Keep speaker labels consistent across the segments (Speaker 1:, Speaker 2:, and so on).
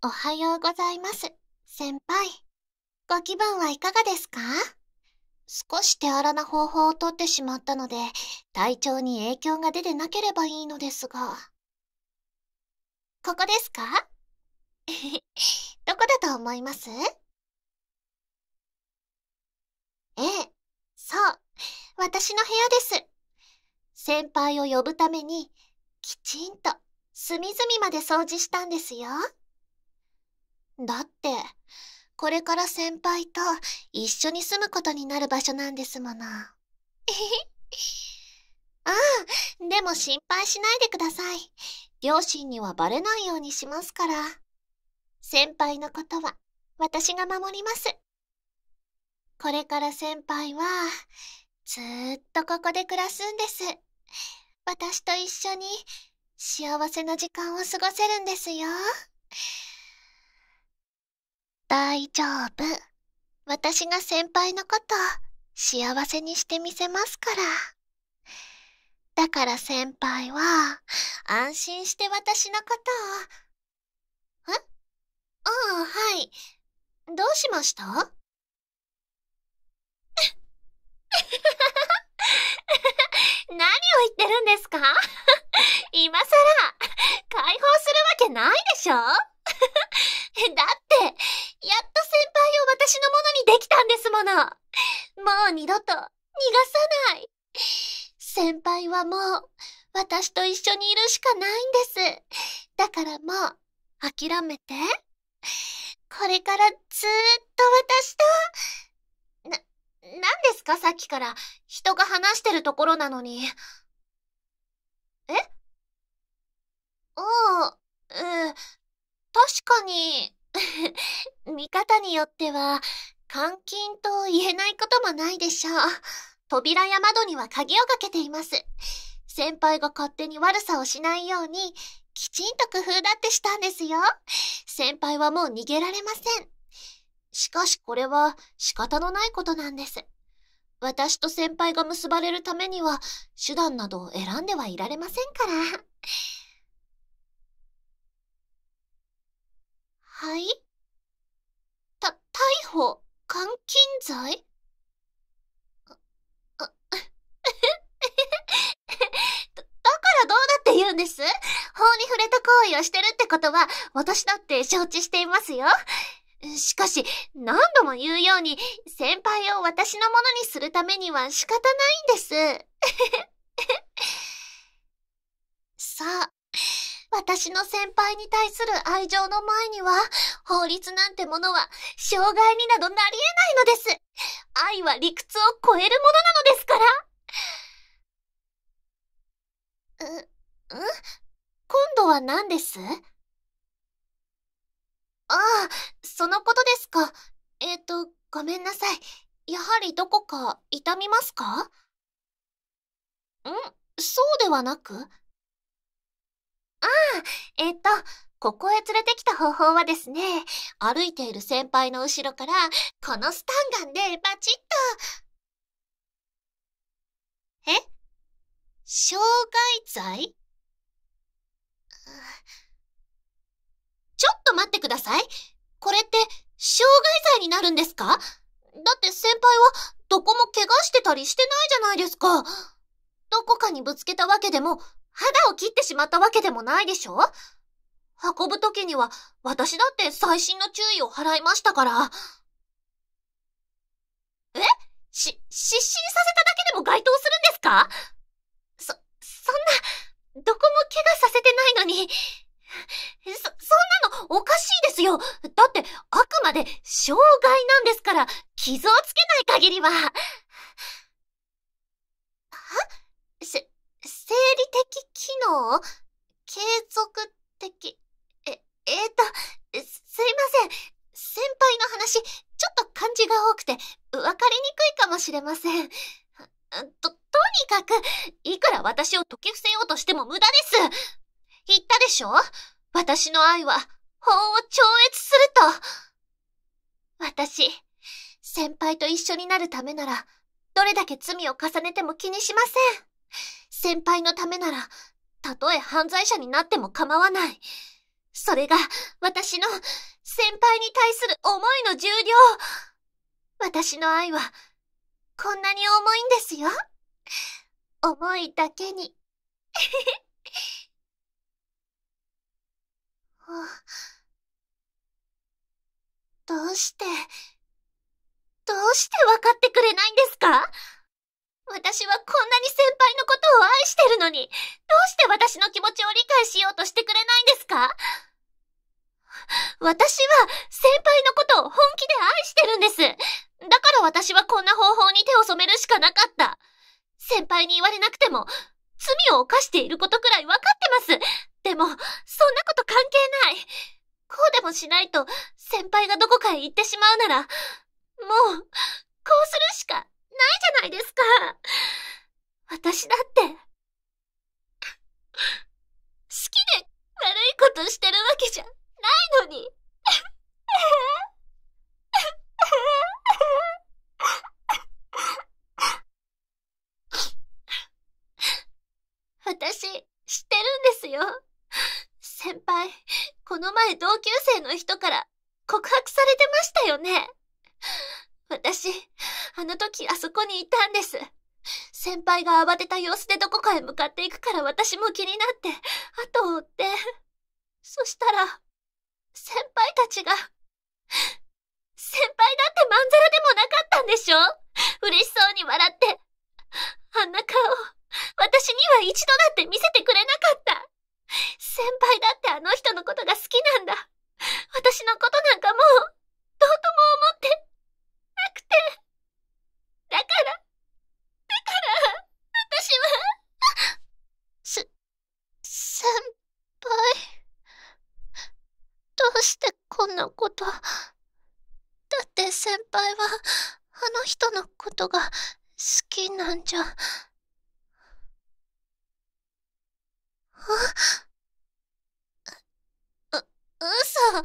Speaker 1: おはようございます、先輩。ご気分はいかがですか？少し手荒な方法をとってしまったので、体調に影響が出てなければいいのですが。ここですか？どこだと思います？ええ、そう、私の部屋です。先輩を呼ぶために、きちんと隅々まで掃除したんですよ。だって、これから先輩と一緒に住むことになる場所なんですもの。え ああ、でも心配しないでください。両親にはバレないようにしますから。先輩のことは私が守ります。これから先輩はずーっとここで暮らすんです。私と一緒に幸せな時間を過ごせるんですよ。大丈夫。私が先輩のこと幸せにしてみせますから。だから先輩は安心して私のことを。え？ああ、はい。どうしました？何を言ってるんですか？今更、解放するわけないでしょ？だって、やっと先輩を私のものにできたんですもの。もう二度と逃がさない。先輩はもう、私と一緒にいるしかないんです。だからもう、諦めて。これからずーっと私と、な、何ですか？さっきから人が話してるところなのに。え？ああ、ええ、確かに、見方によっては、監禁と言えないこともないでしょう。扉や窓には鍵をかけています。先輩が勝手に悪さをしないように、きちんと工夫だってしたんですよ。先輩はもう逃げられません。しかしこれは仕方のないことなんです。私と先輩が結ばれるためには手段などを選んではいられませんから。はいた、逮捕、監禁罪？だ、だからどうだって言うんです？法に触れた行為をしてるってことは、私だって承知していますよ。しかし、何度も言うように、先輩を私のものにするためには仕方ないんです。さあ、私の先輩に対する愛情の前には、法律なんてものは、障害になどなり得ないのです。愛は理屈を超えるものなのですから。う、ん？今度は何です？ああ、そのことですか。えっ、ー、と、ごめんなさい。やはりどこか痛みますか？ん？そうではなく、えっ、と、ここへ連れてきた方法はですね、歩いている先輩の後ろから、このスタンガンでバチッと。え？傷害罪？ちょっと待ってください。これって、傷害罪になるんですか？だって先輩は、どこも怪我してたりしてないじゃないですか。どこかにぶつけたわけでも、肌を切ってしまったわけでもないでしょ？運ぶときには、私だって細心の注意を払いましたから。え？し、失神させただけでも該当するんですか？そ、そんな、どこも怪我させてないのに。そ、そんなのおかしいですよ。だって、あくまで障害なんですから、傷をつけない限りは。は？せ、生理的機能？継続的？え、えーと、すいません。先輩の話、ちょっと漢字が多くて、わかりにくいかもしれません。と、とにかく、いくら私を解き伏せようとしても無駄です。言ったでしょ？私の愛は、法を超越すると。私、先輩と一緒になるためなら、どれだけ罪を重ねても気にしません。先輩のためなら、たとえ犯罪者になっても構わない。それが私の先輩に対する思いの重量。私の愛はこんなに重いんですよ。重いだけに。どうして、どうして分かってくれないんですか？私はこんなに先輩のことを愛してるのに、どうして私の気持ちを理解しようとしてくれないんですか？私は先輩のことを本気で愛してるんです。だから私はこんな方法に手を染めるしかなかった。先輩に言われなくても、罪を犯していることくらい分かってます。でも、そんなこと関係ない。こうでもしないと、先輩がどこかへ行ってしまうなら、もう、こうするしかないじゃないですか。私だって、好きで悪いことしてるわけじゃないのに。私、知ってるんですよ。先輩、この前同級生の人から告白されてましたよね。私、あの時あそこにいたんです。先輩が慌てた様子でどこかへ向かっていくから私も気になって、後を追って、そしたら、先輩たちが、先輩だってまんざらでもなかったんでしょ？嬉しそうに笑って。あんな顔、私には一度だって見せてくれなかった。先輩だってあの人のことが好きなんだ。私のことなんかもう、どうとも思って、なくて。だから、だから、私は、す、先輩。どうしてこんなこと。だって先輩は、あの人のことが好きなんじゃ。あ、う、嘘。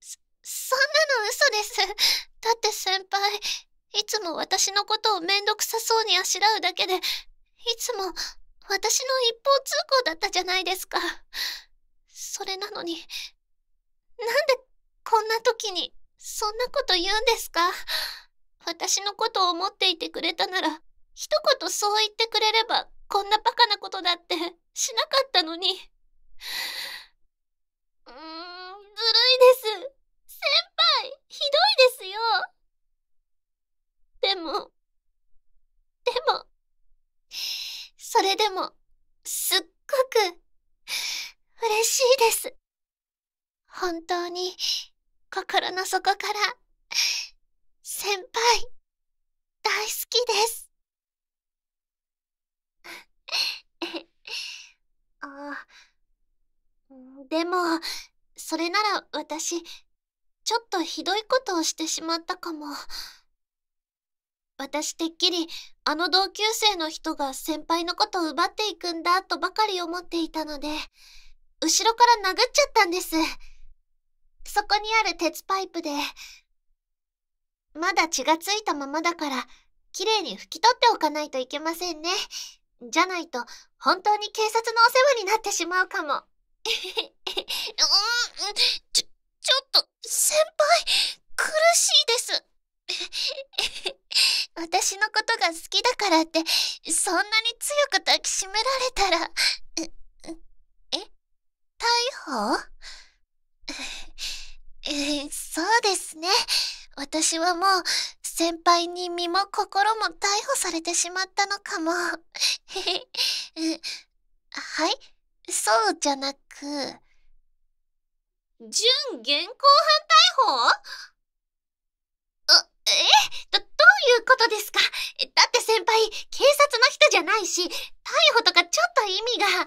Speaker 1: そ、そんなの嘘です。だって先輩、いつも私のことをめんどくさそうにあしらうだけで、いつも私の一方通行だったじゃないですか。それなのに、なんでこんな時にそんなこと言うんですか？私のことを思っていてくれたなら、一言そう言ってくれれば、こんなバカなことだってしなかったのに。うーん、ずるいです。先輩、ひどいですよ。でも、でも、それでも、すっごく、嬉しいです。本当に、心の底から、先輩、大好きです。あでも、それなら私、ちょっとひどいことをしてしまったかも。私てっきりあの同級生の人が先輩のことを奪っていくんだとばかり思っていたので、後ろから殴っちゃったんです。そこにある鉄パイプで、まだ血がついたままだから、きれいに拭き取っておかないといけませんね。じゃないと、本当に警察のお世話になってしまうかも。うん、ちょ、ちょっと、先輩、苦しいです。私のことが好きだからって、そんなに強く抱きしめられたら、え逮捕えー、そうですね。私はもう、先輩に身も心も逮捕されてしまったのかも。はいそうじゃなく、準現行犯逮捕？あ、え？ど、どういうことですか？だって先輩、警察の人じゃないし、逮捕とかちょっと意味が。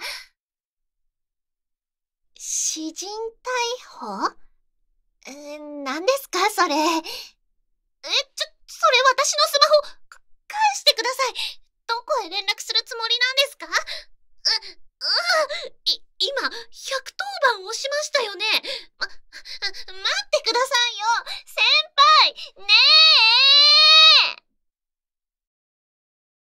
Speaker 1: 詩人逮捕？何ですか？それ。え、ちょ、それ私のスマ